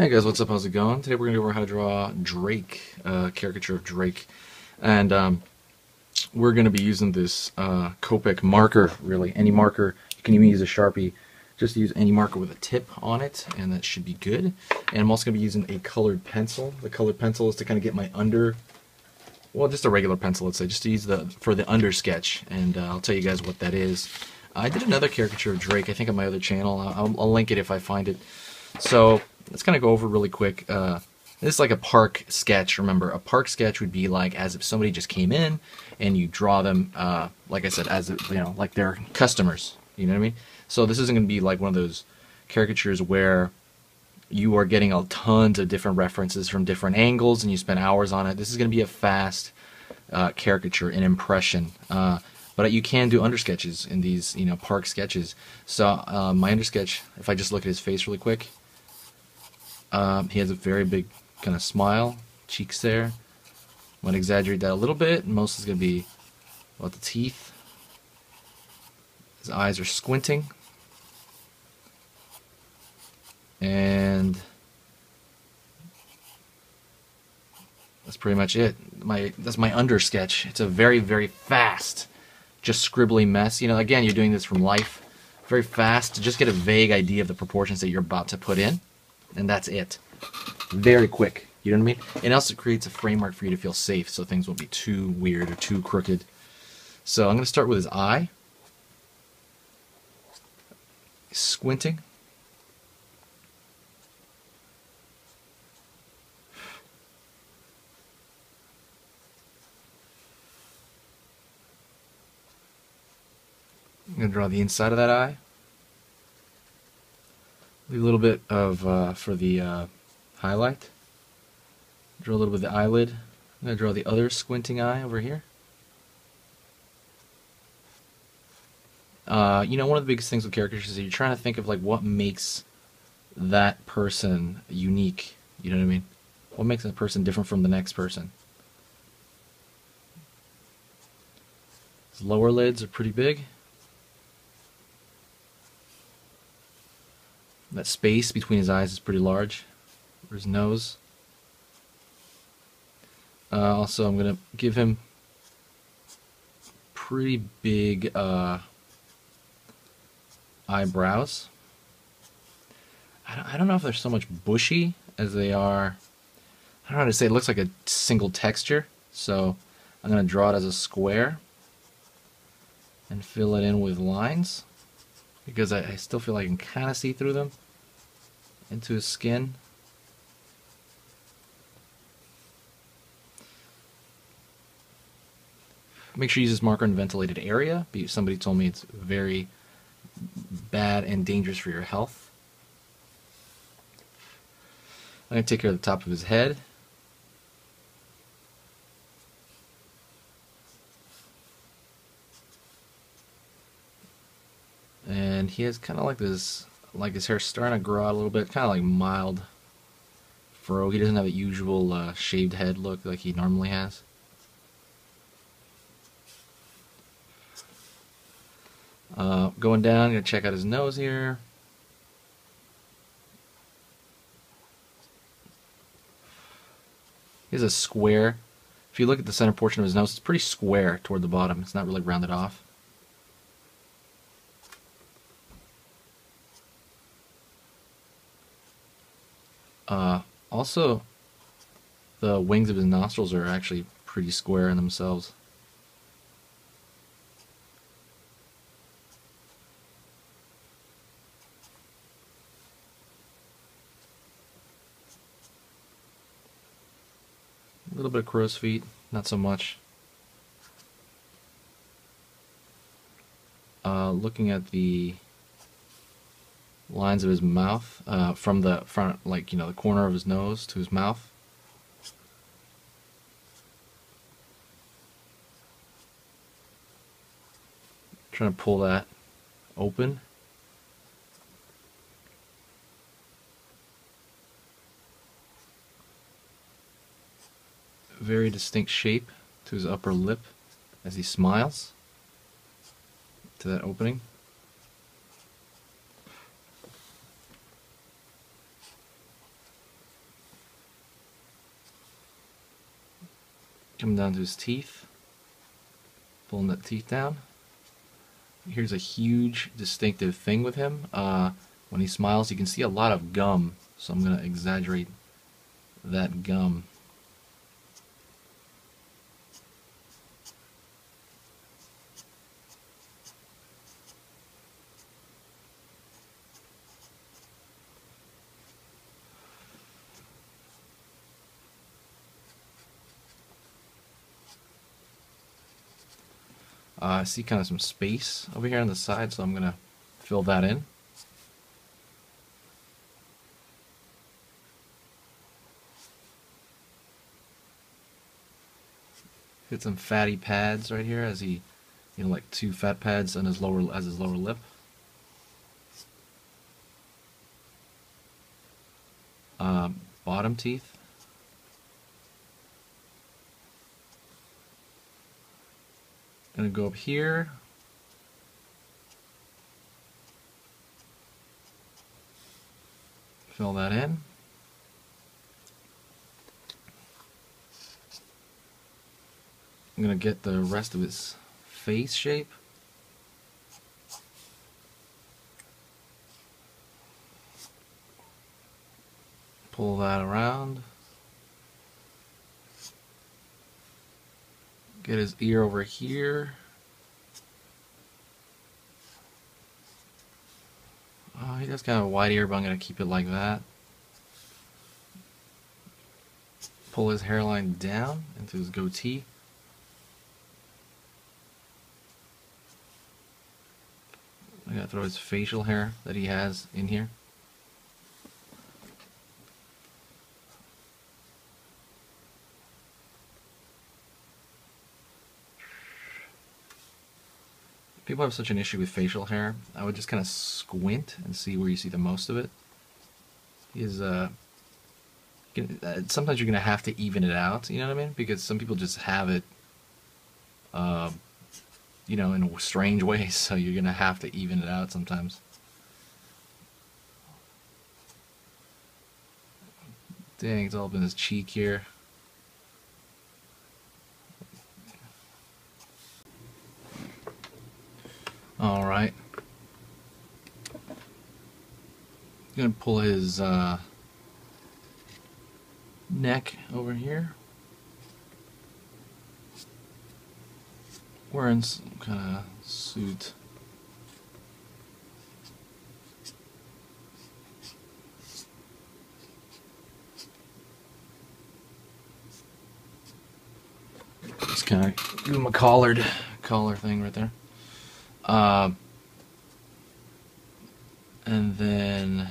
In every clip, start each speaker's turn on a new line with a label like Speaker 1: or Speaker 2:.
Speaker 1: Hey guys, what's up? How's it going? Today we're going to go over how to draw Drake, uh, caricature of Drake. And um, we're going to be using this uh, Copic marker, really. Any marker. You can even use a Sharpie. Just use any marker with a tip on it, and that should be good. And I'm also going to be using a colored pencil. The colored pencil is to kind of get my under, well, just a regular pencil, let's say, just to use the for the under sketch. And uh, I'll tell you guys what that is. I did another caricature of Drake, I think on my other channel. I'll, I'll link it if I find it. So let's kind of go over really quick. Uh, this is like a park sketch. Remember, a park sketch would be like as if somebody just came in and you draw them, uh, like I said, as if, you know, like they're customers. You know what I mean? So this isn't going to be like one of those caricatures where you are getting a tons of different references from different angles and you spend hours on it. This is going to be a fast uh, caricature, an impression. Uh, but you can do undersketches in these, you know, park sketches. So uh, my undersketch, if I just look at his face really quick, um, he has a very big kind of smile, cheeks there. I'm going to exaggerate that a little bit. Most is going to be about the teeth. His eyes are squinting. And that's pretty much it. My that's my under sketch. It's a very very fast, just scribbly mess. You know, again, you're doing this from life, very fast to just get a vague idea of the proportions that you're about to put in and that's it. Very quick. You know what I mean? And also creates a framework for you to feel safe so things won't be too weird or too crooked. So I'm going to start with his eye. Squinting. I'm going to draw the inside of that eye. A little bit of uh, for the uh, highlight. Draw a little bit of the eyelid. I'm going to draw the other squinting eye over here. Uh, you know, one of the biggest things with caricatures is you're trying to think of like what makes that person unique. You know what I mean? What makes that person different from the next person? His lower lids are pretty big. That space between his eyes is pretty large. For his nose. Uh, also, I'm going to give him pretty big uh, eyebrows. I don't, I don't know if they're so much bushy as they are. I don't know how to say. It looks like a single texture. So I'm going to draw it as a square and fill it in with lines because I, I still feel like I can kind of see through them into his skin. Make sure you use this marker in ventilated area. Somebody told me it's very bad and dangerous for your health. I'm going to take care of the top of his head. And he has kind of like this like his hair starting to grow out a little bit, kind of like mild fro. He doesn't have a usual uh, shaved head look like he normally has. Uh, going down, gonna check out his nose here. He has a square. If you look at the center portion of his nose, it's pretty square toward the bottom. It's not really rounded off. Uh, also, the wings of his nostrils are actually pretty square in themselves. A little bit of crow's feet, not so much. Uh, looking at the lines of his mouth uh, from the front, like, you know, the corner of his nose to his mouth. Trying to pull that open. Very distinct shape to his upper lip as he smiles to that opening. Coming down to his teeth. Pulling that teeth down. Here's a huge distinctive thing with him. Uh, when he smiles, you can see a lot of gum. So I'm going to exaggerate that gum. I see kind of some space over here on the side, so I'm going to fill that in. Hit some fatty pads right here as he, you know, like two fat pads on his lower as his lower lip. Um, bottom teeth. Gonna go up here. Fill that in. I'm gonna get the rest of its face shape. Pull that around. Get his ear over here. Oh, he does kind of a wide ear, but I'm going to keep it like that. Pull his hairline down into his goatee. I gotta throw his facial hair that he has in here. People have such an issue with facial hair, I would just kind of squint and see where you see the most of it. Is uh, uh, sometimes you're gonna have to even it out. You know what I mean? Because some people just have it, uh, you know, in a strange ways. So you're gonna have to even it out sometimes. Dang, it's all up in his cheek here. All right. I'm Gonna pull his uh, neck over here. Wearing some kind of suit. Just kind of give him a collared collar thing right there. Uh, and then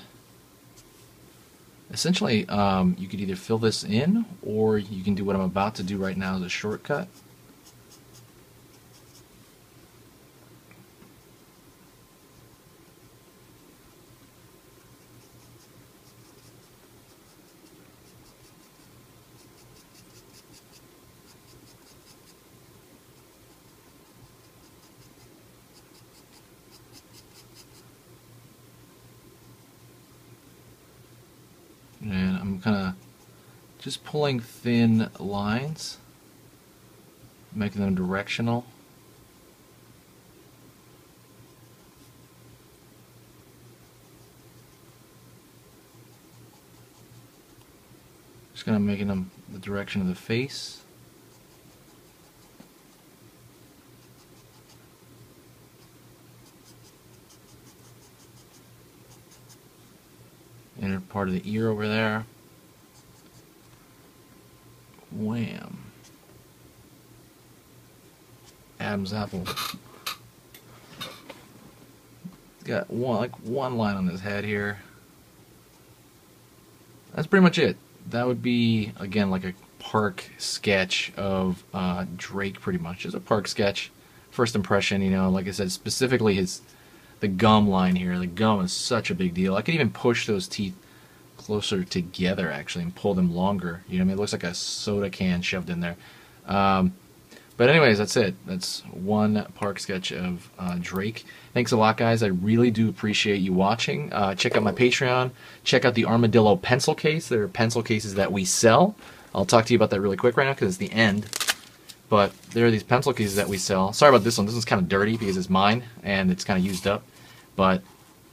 Speaker 1: essentially um, you could either fill this in or you can do what I'm about to do right now as a shortcut. and Kind of just pulling thin lines, making them directional. Just kind of making them the direction of the face. inner part of the ear over there. Wham. Adam's apple. He's got one like one line on his head here. That's pretty much it. That would be again like a park sketch of uh, Drake pretty much. It's a park sketch. First impression, you know, like I said, specifically his the gum line here. The gum is such a big deal. I could even push those teeth closer together actually and pull them longer. You know, I mean, it looks like a soda can shoved in there. Um, but anyways, that's it. That's one park sketch of uh, Drake. Thanks a lot, guys. I really do appreciate you watching. Uh, check out my Patreon. Check out the Armadillo pencil case. There are pencil cases that we sell. I'll talk to you about that really quick right now because it's the end. but there are these pencil cases that we sell. Sorry about this one. This one's kind of dirty because it's mine and it's kind of used up. But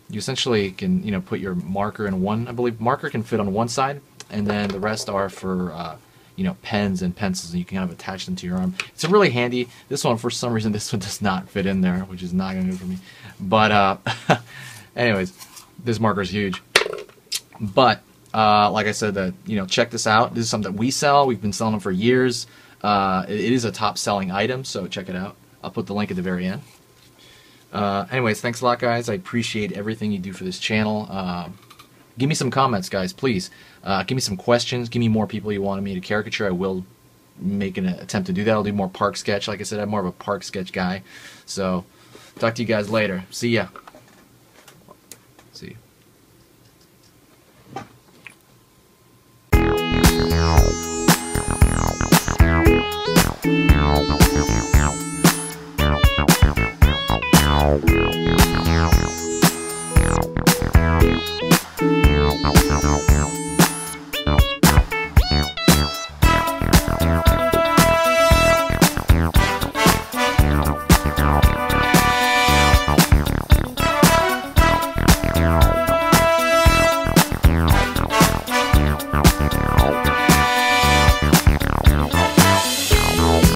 Speaker 1: you essentially can you know put your marker in one. I believe marker can fit on one side, and then the rest are for uh, you know pens and pencils, and you can kind of attach them to your arm. It's a really handy. This one, for some reason, this one does not fit in there, which is not going to do for me. But uh, anyways, this marker is huge. But uh, like I said, that you know, check this out. This is something that we sell. We've been selling them for years. Uh, it, it is a top selling item, so check it out. I'll put the link at the very end. Uh, anyways, thanks a lot, guys. I appreciate everything you do for this channel. Uh, give me some comments, guys, please. Uh, give me some questions. Give me more people you wanted me to caricature. I will make an attempt to do that. I'll do more park sketch. Like I said, I'm more of a park sketch guy. So, talk to you guys later. See ya. See.
Speaker 2: Wow.